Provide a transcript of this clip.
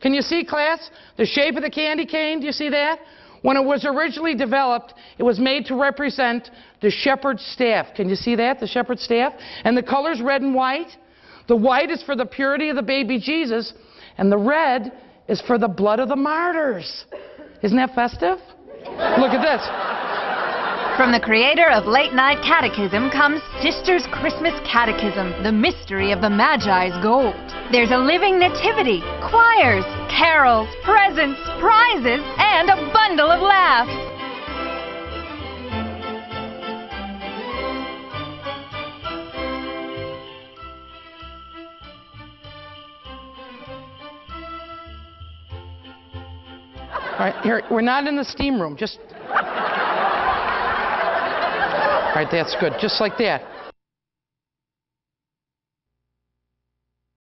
Can you see, class, the shape of the candy cane? Do you see that? When it was originally developed, it was made to represent the shepherd's staff. Can you see that, the shepherd's staff? And the color's red and white. The white is for the purity of the baby Jesus, and the red is for the blood of the martyrs. Isn't that festive? Look at this. From the creator of Late Night Catechism comes Sister's Christmas Catechism, the mystery of the Magi's gold. There's a living nativity, choirs, carols, presents, prizes, and a bundle of laughs. All right, here, we're not in the steam room. Just. All right, that's good. Just like that.